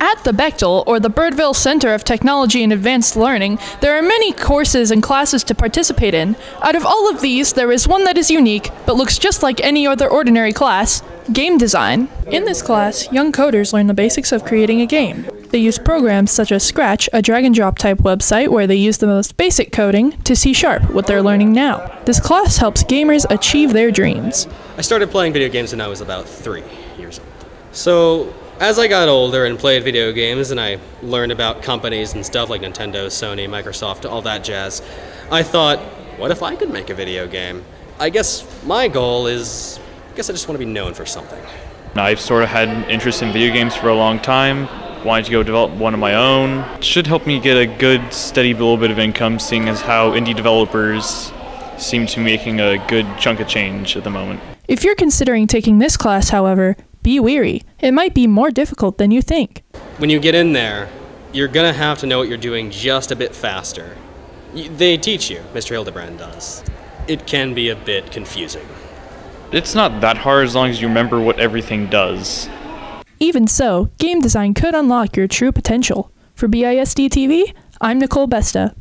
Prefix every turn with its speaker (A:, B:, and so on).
A: At the BCTAL, or the Birdville Center of Technology and Advanced Learning, there are many courses and classes to participate in. Out of all of these, there is one that is unique, but looks just like any other ordinary class game design. In this class, young coders learn the basics of creating a game. They use programs such as Scratch, a drag and drop type website where they use the most basic coding, to C Sharp, what they're learning now. This class helps gamers achieve their dreams.
B: I started playing video games when I was about three years old. So, as I got older and played video games and I learned about companies and stuff like Nintendo, Sony, Microsoft, all that jazz, I thought, what if I could make a video game? I guess my goal is, I guess I just want to be known for something.
C: I've sort of had an interest in video games for a long time. Wanted to go develop one of my own. It should help me get a good, steady little bit of income, seeing as how indie developers seem to be making a good chunk of change at the moment.
A: If you're considering taking this class, however, be weary. It might be more difficult than you think.
B: When you get in there, you're gonna have to know what you're doing just a bit faster. They teach you, Mr. Hildebrand does. It can be a bit confusing.
C: It's not that hard as long as you remember what everything does.
A: Even so, game design could unlock your true potential. For BISD TV, I'm Nicole Besta.